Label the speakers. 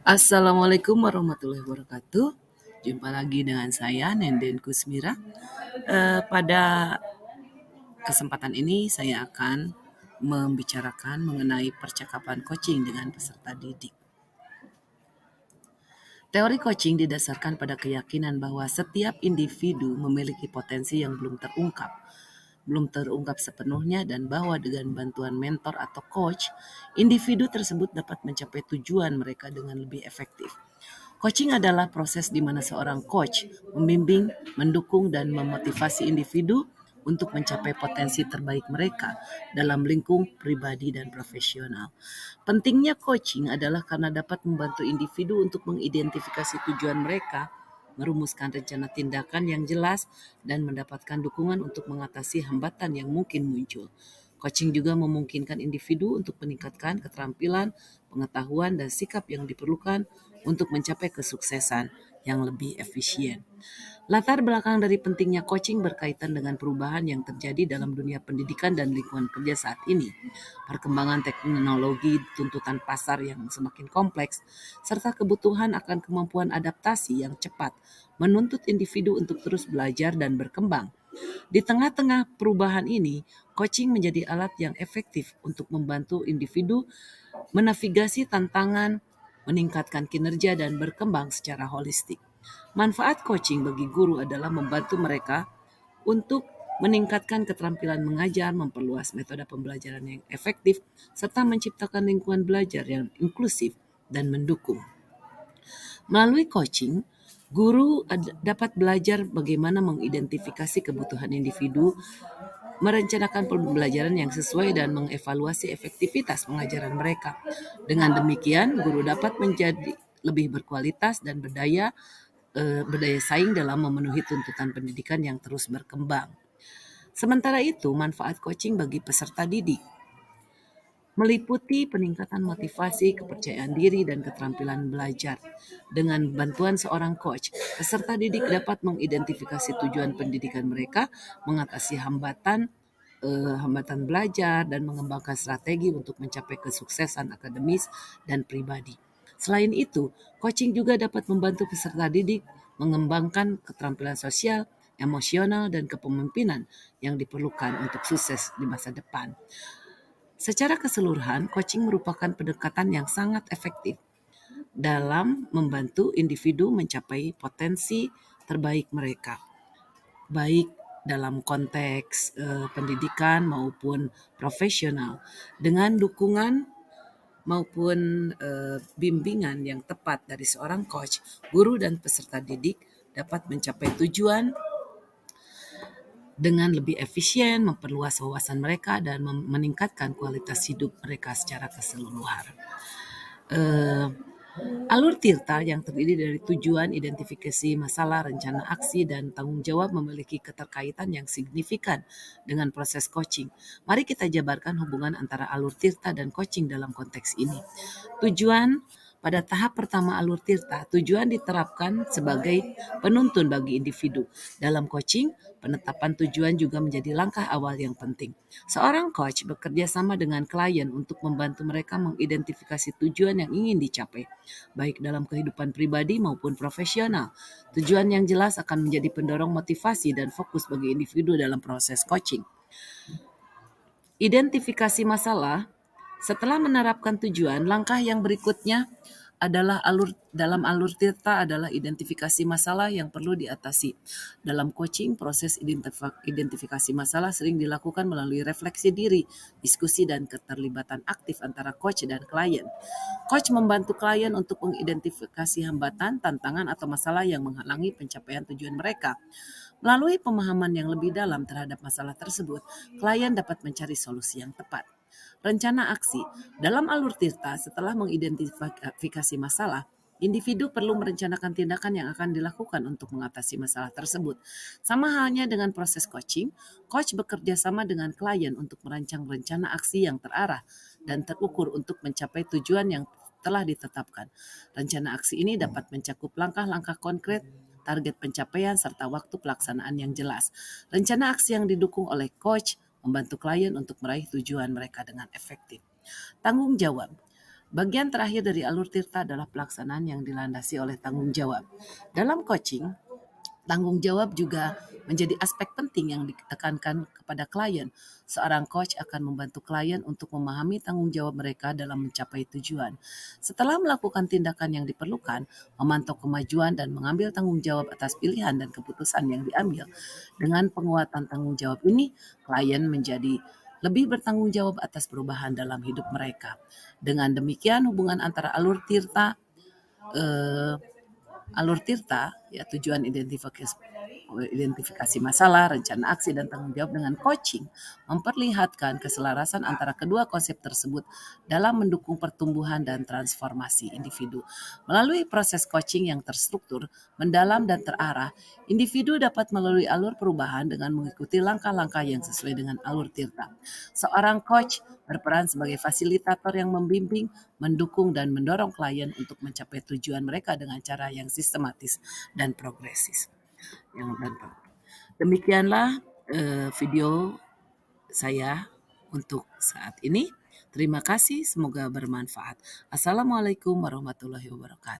Speaker 1: Assalamualaikum warahmatullahi wabarakatuh. Jumpa lagi dengan saya Nenden Kusmira. Eh, pada kesempatan ini saya akan membicarakan mengenai percakapan coaching dengan peserta didik. Teori coaching didasarkan pada keyakinan bahwa setiap individu memiliki potensi yang belum terungkap, belum terungkap sepenuhnya dan bahwa dengan bantuan mentor atau coach, individu tersebut dapat mencapai tujuan mereka dengan lebih efektif. Coaching adalah proses di mana seorang coach membimbing, mendukung, dan memotivasi individu untuk mencapai potensi terbaik mereka dalam lingkung pribadi dan profesional. Pentingnya coaching adalah karena dapat membantu individu untuk mengidentifikasi tujuan mereka, merumuskan rencana tindakan yang jelas, dan mendapatkan dukungan untuk mengatasi hambatan yang mungkin muncul. Coaching juga memungkinkan individu untuk meningkatkan keterampilan, pengetahuan, dan sikap yang diperlukan untuk mencapai kesuksesan yang lebih efisien. Latar belakang dari pentingnya coaching berkaitan dengan perubahan yang terjadi dalam dunia pendidikan dan lingkungan kerja saat ini, perkembangan teknologi, tuntutan pasar yang semakin kompleks, serta kebutuhan akan kemampuan adaptasi yang cepat menuntut individu untuk terus belajar dan berkembang. Di tengah-tengah perubahan ini, coaching menjadi alat yang efektif untuk membantu individu menavigasi tantangan, meningkatkan kinerja, dan berkembang secara holistik. Manfaat coaching bagi guru adalah membantu mereka untuk meningkatkan keterampilan mengajar, memperluas metode pembelajaran yang efektif, serta menciptakan lingkungan belajar yang inklusif dan mendukung. Melalui coaching, guru dapat belajar bagaimana mengidentifikasi kebutuhan individu, merencanakan pembelajaran yang sesuai dan mengevaluasi efektivitas pengajaran mereka. Dengan demikian, guru dapat menjadi lebih berkualitas dan berdaya Eh, berdaya saing dalam memenuhi tuntutan pendidikan yang terus berkembang. Sementara itu, manfaat coaching bagi peserta didik meliputi peningkatan motivasi, kepercayaan diri, dan keterampilan belajar. Dengan bantuan seorang coach, peserta didik dapat mengidentifikasi tujuan pendidikan mereka, mengatasi hambatan, eh, hambatan belajar, dan mengembangkan strategi untuk mencapai kesuksesan akademis dan pribadi. Selain itu, coaching juga dapat membantu peserta didik mengembangkan keterampilan sosial, emosional, dan kepemimpinan yang diperlukan untuk sukses di masa depan. Secara keseluruhan, coaching merupakan pendekatan yang sangat efektif dalam membantu individu mencapai potensi terbaik mereka, baik dalam konteks eh, pendidikan maupun profesional, dengan dukungan maupun uh, bimbingan yang tepat dari seorang coach, guru dan peserta didik dapat mencapai tujuan dengan lebih efisien, memperluas wawasan mereka dan meningkatkan kualitas hidup mereka secara keseluruhan. Uh, Alur Tirta yang terdiri dari tujuan, identifikasi masalah, rencana aksi, dan tanggung jawab memiliki keterkaitan yang signifikan dengan proses coaching. Mari kita jabarkan hubungan antara alur Tirta dan coaching dalam konteks ini. Tujuan pada tahap pertama alur tirta, tujuan diterapkan sebagai penuntun bagi individu. Dalam coaching, penetapan tujuan juga menjadi langkah awal yang penting. Seorang coach bekerja sama dengan klien untuk membantu mereka mengidentifikasi tujuan yang ingin dicapai, baik dalam kehidupan pribadi maupun profesional. Tujuan yang jelas akan menjadi pendorong motivasi dan fokus bagi individu dalam proses coaching. Identifikasi masalah setelah menerapkan tujuan, langkah yang berikutnya adalah alur dalam alur tirta adalah identifikasi masalah yang perlu diatasi. Dalam coaching, proses identifikasi masalah sering dilakukan melalui refleksi diri, diskusi dan keterlibatan aktif antara coach dan klien. Coach membantu klien untuk mengidentifikasi hambatan, tantangan atau masalah yang menghalangi pencapaian tujuan mereka. Melalui pemahaman yang lebih dalam terhadap masalah tersebut, klien dapat mencari solusi yang tepat. Rencana aksi dalam alur tirta setelah mengidentifikasi masalah, individu perlu merencanakan tindakan yang akan dilakukan untuk mengatasi masalah tersebut. Sama halnya dengan proses coaching, coach bekerja sama dengan klien untuk merancang rencana aksi yang terarah dan terukur untuk mencapai tujuan yang telah ditetapkan. Rencana aksi ini dapat mencakup langkah-langkah konkret, target pencapaian, serta waktu pelaksanaan yang jelas. Rencana aksi yang didukung oleh coach, membantu klien untuk meraih tujuan mereka dengan efektif. Tanggung jawab. Bagian terakhir dari alur tirta adalah pelaksanaan yang dilandasi oleh tanggung jawab. Dalam coaching, tanggung jawab juga menjadi aspek penting yang ditekankan kepada klien. Seorang coach akan membantu klien untuk memahami tanggung jawab mereka dalam mencapai tujuan. Setelah melakukan tindakan yang diperlukan, memantau kemajuan dan mengambil tanggung jawab atas pilihan dan keputusan yang diambil. Dengan penguatan tanggung jawab ini, klien menjadi lebih bertanggung jawab atas perubahan dalam hidup mereka. Dengan demikian hubungan antara alur tirta eh, alur tirta ya tujuan identifikasi identifikasi masalah, rencana aksi, dan tanggung jawab dengan coaching memperlihatkan keselarasan antara kedua konsep tersebut dalam mendukung pertumbuhan dan transformasi individu. Melalui proses coaching yang terstruktur, mendalam, dan terarah, individu dapat melalui alur perubahan dengan mengikuti langkah-langkah yang sesuai dengan alur tirta. Seorang coach berperan sebagai fasilitator yang membimbing, mendukung, dan mendorong klien untuk mencapai tujuan mereka dengan cara yang sistematis dan progresif yang datang. Demikianlah uh, video saya untuk saat ini. Terima kasih, semoga bermanfaat. Assalamualaikum warahmatullahi wabarakatuh.